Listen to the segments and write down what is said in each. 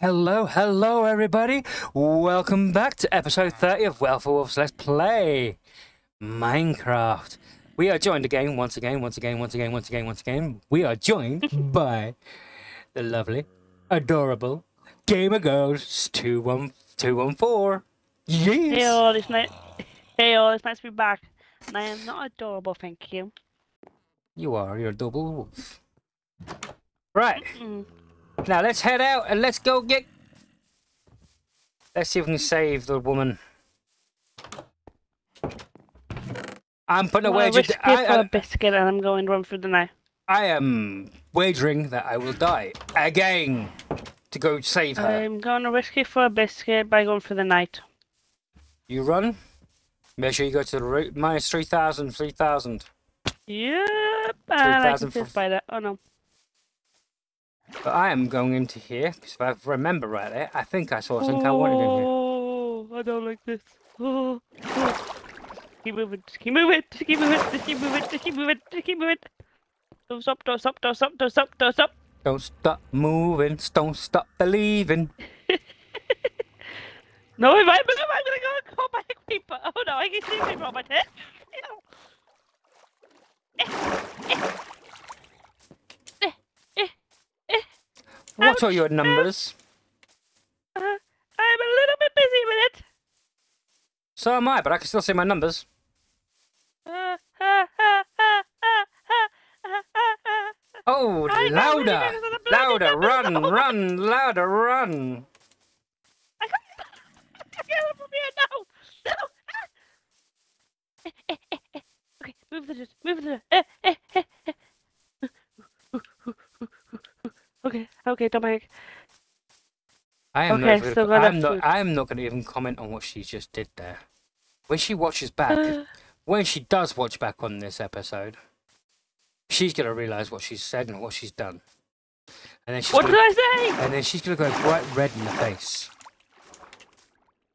Hello, hello, everybody. Welcome back to episode 30 of Well for Wolves Let's Play Minecraft. We are joined again, once again, once again, once again, once again, once again. We are joined by the lovely, adorable Gamer Girls 21214. Yes! Hey all, it's nice. Hey all, it's nice to be back. And I am not adorable, thank you. You are, you're a double wolf. Right. Mm. Now let's head out and let's go get. Let's see if we can save the woman. I'm putting a I'm gonna wager. I, for a I, biscuit and I'm going to run through the night. I am wagering that I will die again to go save her. I'm going to risk it for a biscuit by going through the night. You run. Make sure you go to the route minus 3,000, 3,000. Yep, and I 3,000 can a for- spider. Oh no. But I am going into here because if I remember rightly, I think I saw something I wanted in here. Oh, I don't like this. Oh, oh. Keep moving, just keep moving, just keep moving, just keep moving, just keep moving, just keep moving. Don't stop, don't stop, don't stop, don't stop, don't stop. Don't stop moving, don't stop believing. No, if I move, I'm gonna go and call my creeper. Oh no, I can see a creeper What are Ouch. your numbers? Uh, I'm a little bit busy with it. So am I, but I can still see my numbers. Uh, uh. Oh, I louder! really, because of the bloody Louder, run, run, louder, run! I can't can't from here, no! No! Ah! Eh, eh, eh. Okay, move the move the Okay, panic. I am Okay, not. so gonna, I'm not. I'm not going to even comment on what she just did there. When she watches back, Uh, when she does watch back on this episode, she's going to realize what she's said and what she's done, and then she's what gonna, did I say? and then she's going to go bright red in the face.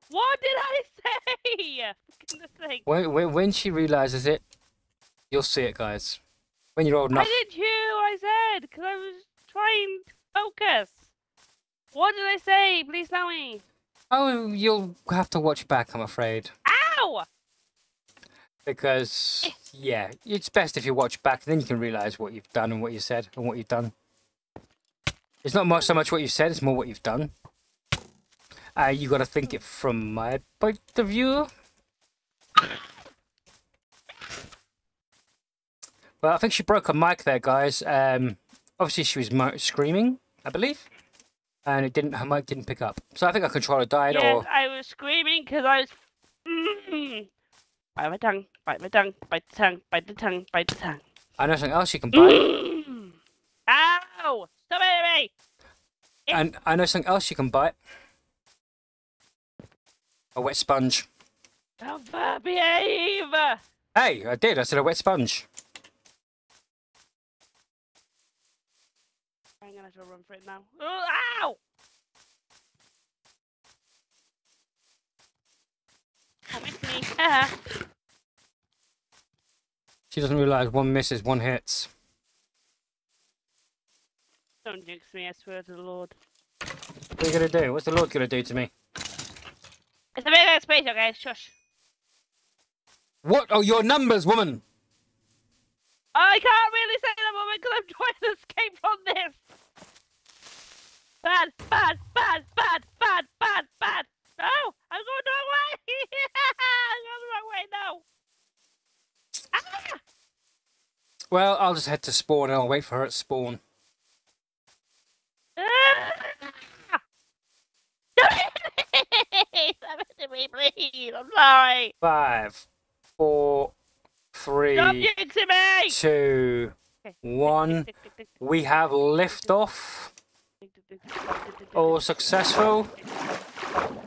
What did I say? For goodness sake. When, when, when she realizes it, you'll see it, guys. When you're old enough. I didn't hear what I said because I was trying to focus. What did I say? Please tell me. Oh, you'll have to watch back, I'm afraid. Ow! Because, yeah, it's best if you watch back, then you can realise what you've done and what you said and what you've done. It's not much so much what you said, it's more what you've done. Uh, you got to think it from my point of view. Well, I think she broke her mic there, guys. Um, obviously, she was screaming, I believe, and it didn't. Her mic didn't pick up. So I think our controller died, Yes, or I was screaming because I was. Mm. Bite my tongue, bite my tongue, bite the tongue, bite the tongue, bite the tongue. I know something else you can buy. Mm. Ow! Stop it, me! And I know something else you can buy. A wet sponge. Don't behave! Hey, I did. I said a wet sponge. Gonna have to run for it now. Oh, ow! Come with me. Ah. She doesn't realise one misses, one hits. Don't jinx me, I swear to the Lord. What are you gonna do? What's the Lord gonna do to me? It's a bit of space, okay? Shush. What are your numbers, woman? I can't really say that moment because I'm trying to escape from this. Bad, bad, bad, bad, bad, bad, bad. No, I'm going the wrong way. I'm going the wrong way now. Ah! Well, I'll just head to spawn and I'll wait for her at spawn. Ah! Me, please. I'm sorry. Five, four, three, Stop two, one. We have liftoff. All successful.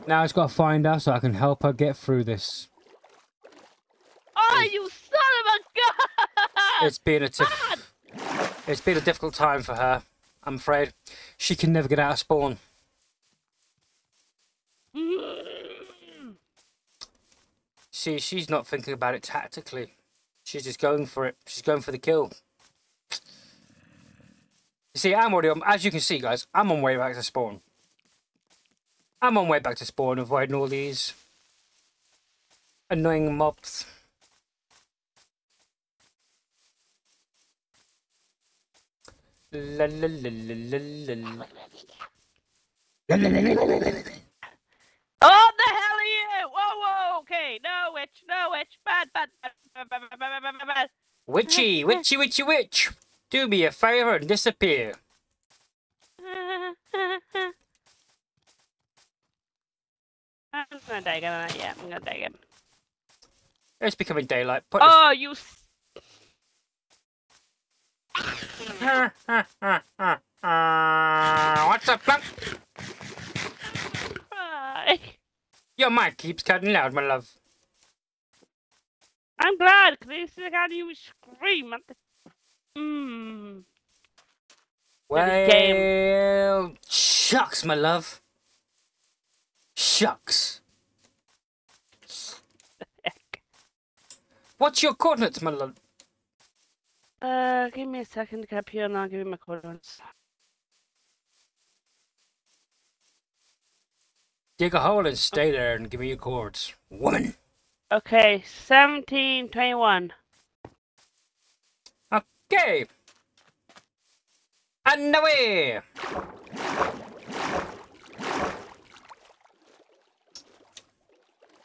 Now it's got to find her so I can help her get through this. Oh, you son of a gun! It's been a tif- it's been a difficult time for her. I'm afraid she can never get out of spawn. See, she's not thinking about it tactically. She's just going for it. She's going for the kill. See, I'm already on, as you can see, guys, I'm on way back to spawn. I'm on way back to spawn, avoiding all these annoying mobs. La la la la la la. oh, the hell are you? Whoa, whoa, okay. No witch, no witch. Bad, bad, bad, bad, bad, bad, bad, bad. Witchy, witchy, witchy, witch. Do me a favor and disappear. I'm gonna die again. Uh, yeah, I'm gonna die again. It's becoming daylight. Put this- Oh, you. s- What's up, Plunk? Bye. Your mic keeps cutting out, my love. I'm glad, because this is how you scream at the. Game. Well, shucks, my love. Shucks. What's your coordinates, my love? Uh, give me a second to get up here and I'll give you my coordinates. Dig a hole and stay there and give me your chords. Woman. Okay, 1721. Okay. And away.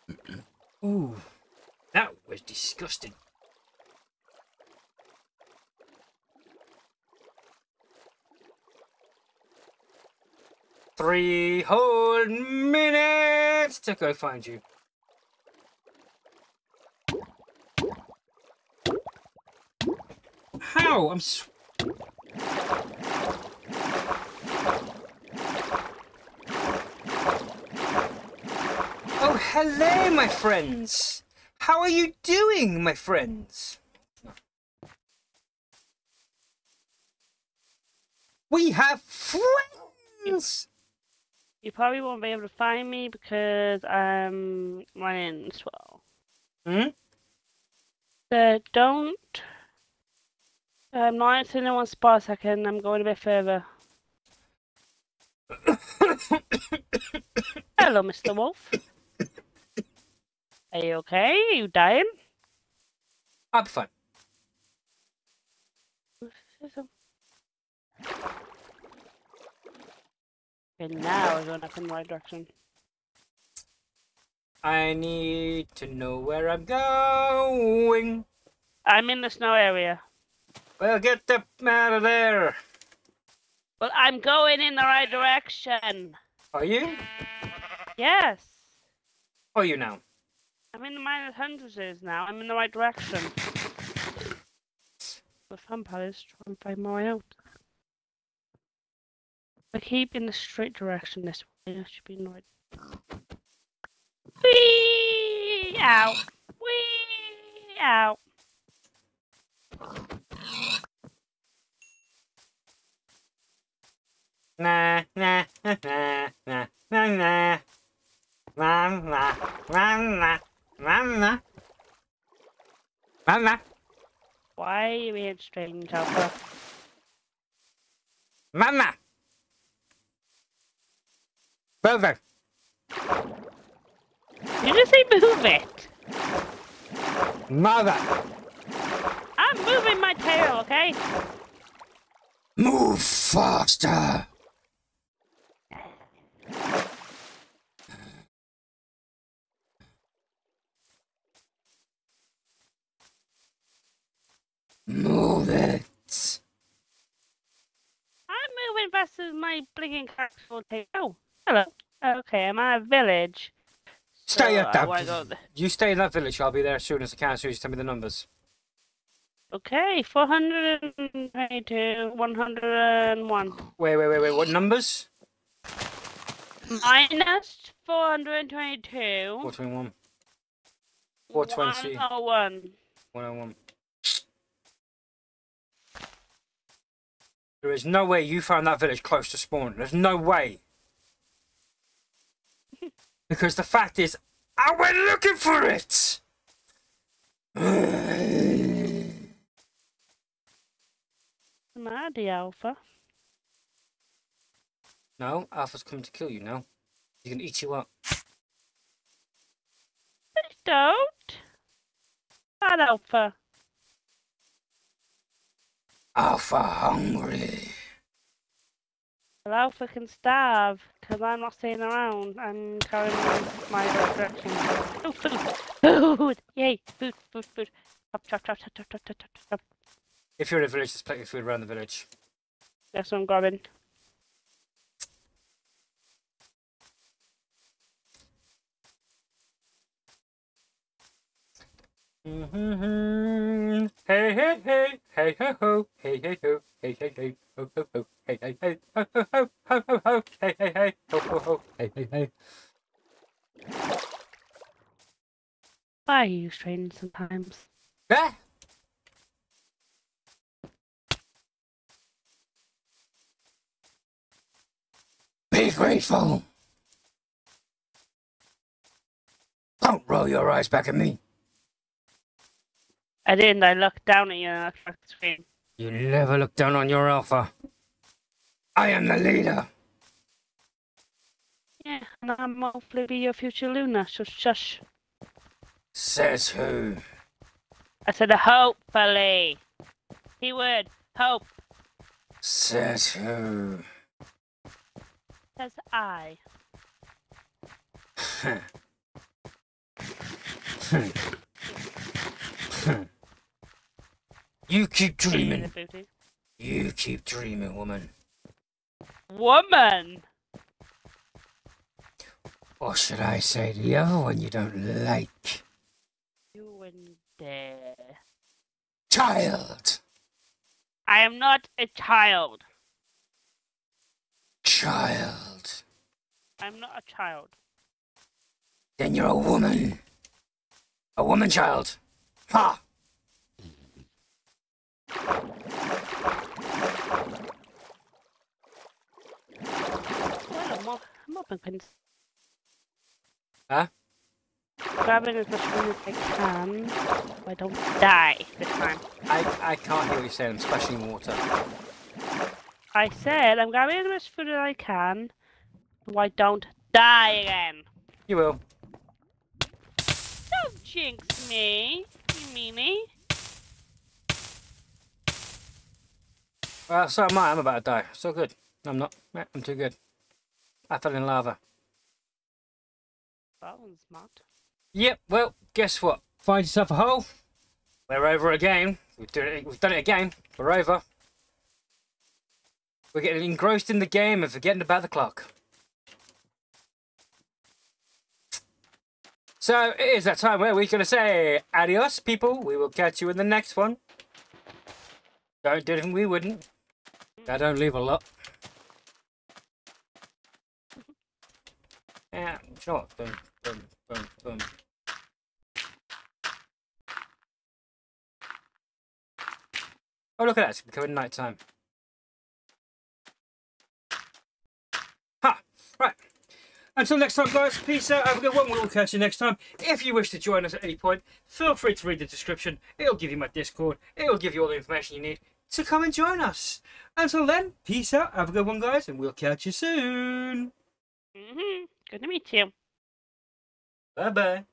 Ooh, that was disgusting. Three whole minutes to go find you. How? I'm. S- oh, hello, my friends. How are you doing, my friends? We have friends. You probably won't be able to find me because I'm running slow. Hmm? So don't. Um, I'm not sitting in one spot a second. I'm going a bit further. Hello, Mr. Wolf. Are you okay? Are you dying? I'll be fine. Okay, now we're going up in the right direction. I need to know where I'm going. I'm in the snow area. Well, get the out of there. Well, I'm going in the right direction. Are you? Yes. Are you now? I'm in the minus hundreds now. I'm in the right direction. The fun part is trying to find my way out. I keep in the straight direction this way. I should be in the right. Whee! Out! Whee! Out! Nah, nah, nah, nah, nah, nah, nah. Nah, nah, nah, nah, nah, nah. Nah, nah, Why are you being strange, Alpha? nah, nah. Over. You just say move it! Mother. I'm moving my tail, okay? Move faster. Move it. I'm moving faster than my blinking will take. Oh, hello. Okay, I'm at a village. Stay So, at that. go You stay in that village. I'll be there as soon as I can. As soon as you tell me the numbers. Okay, 422, 101. Wait, wait, wait, wait. What numbers? Minus 422. 421. 420. 101. 101. There is no way you found that village close to spawn. There's no way. because the fact is, I went looking for it! Am I the alpha? no, Alpha's coming to kill you now. He's gonna eat you up. Please don't. Bad Alpha. Alpha hungry. Well, Alpha can starve, because I'm not staying around. I'm going my direction. Oh, food! Food! Yay! Food, food, food. Chop, chop, chop, chop, chop, chop, chop, chop. If you're in a village, there's plenty of food around the village. That's what I'm grabbing. Mm-hmm. Hey, hey, hey, hey, ho, ho, hey, hey, ho, hey, hey, hey, ho, ho, ho, hey, hey, hey, ho, ho, ho, ho, ho, ho, hey, hey, hey, ho, ho, ho, hey, hey, hey. Why are you straining sometimes? Ah! Be grateful. Don't roll your eyes back at me. I didn't. I looked down at you and I looked back screen. You never look down on your alpha. I am the leader. Yeah, and I'm hopefully be your future Luna, so shush. Says who? I said hopefully. Keyword, hope. Says who? Says I. You keep dreaming. You keep dreaming, woman. Woman! Or should I say the other one you don't like? You and there. Child. I am not a child. Child. I'm not a child. Then you're a woman. A woman child. Ha! Well, I'm, up, I'm up and cons- Huh? grabbing as much food as I can. So I don't die this time. I, I can't hear what you're saying. I'm splashing water. I said I'm grabbing as much food as I can. So I don't die again. You will. Don't jinx me, you meanie. Well, so am I. I'm about to die. So good. No, I'm not. I'm too good. I fell in lava. That one's smart. Yep. Well, guess what? Find yourself a hole. We're over again. We've done it. We've done it again. We're over. We're getting engrossed in the game and forgetting about the clock. So it is that time where we're going to say adios, people. We will catch you in the next one. Don't do anything we wouldn't. I don't leave a lot. Yeah, know? Boom, boom, boom, boom. Oh, look at that. It's becoming night time. Ha! Right. Until next time, guys, peace out. Have a good one. We will catch you next time. If you wish to join us at any point, feel free to read the description. It'll give you my Discord. It'll give you all the information you need to come and join us. Until then, peace out. Have a good one, guys, and we'll catch you soon. hmm Good to meet you. Bye bye.